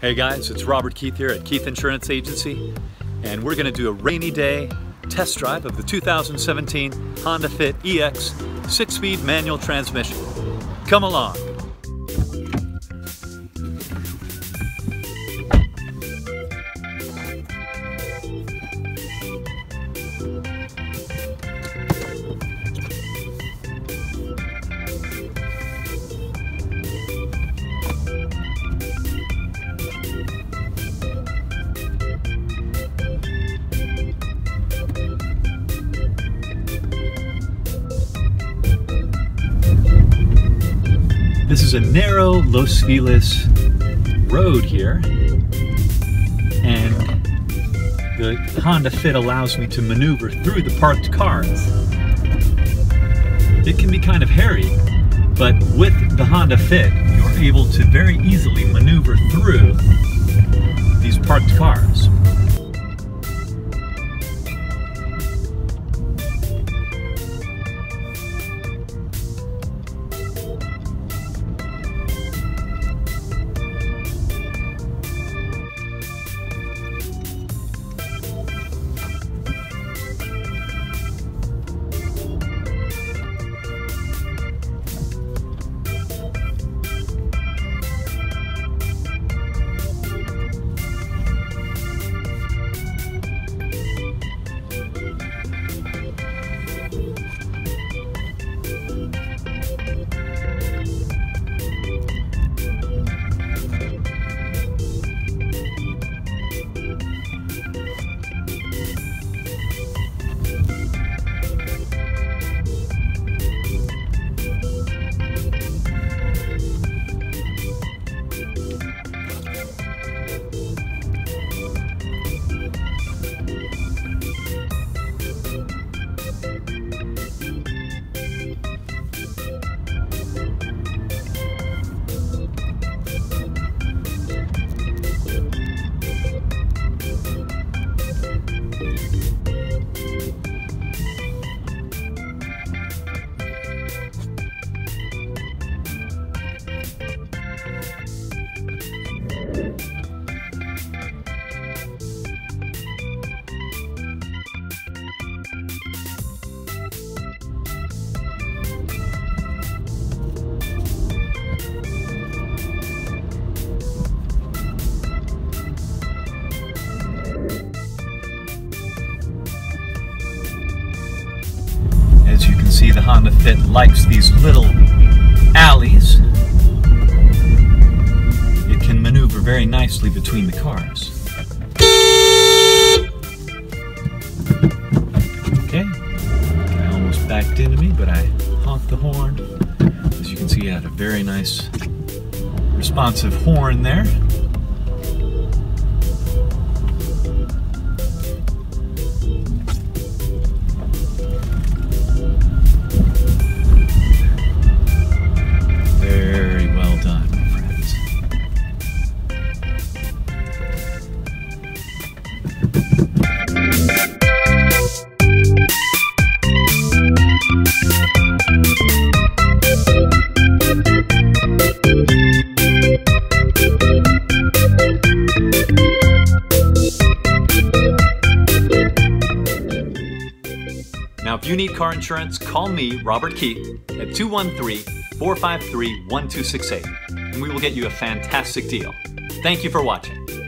Hey guys, it's Robert Keith here at Keith Insurance Agency, and we're going to do a rainy day test drive of the 2017 Honda Fit EX 6-speed manual transmission. Come along. This is a narrow Los Feliz road here, and the Honda Fit allows me to maneuver through the parked cars. It can be kind of hairy, but with the Honda Fit, you're able to very easily maneuver through these parked cars. Honda Fit likes these little alleys. It can maneuver very nicely between the cars. Okay, guy almost backed into me, but I honked the horn. As you can see, I had a very nice responsive horn there. Now, if you need car insurance, call me, Robert Keith, at 213 453 1268, and we will get you a fantastic deal. Thank you for watching.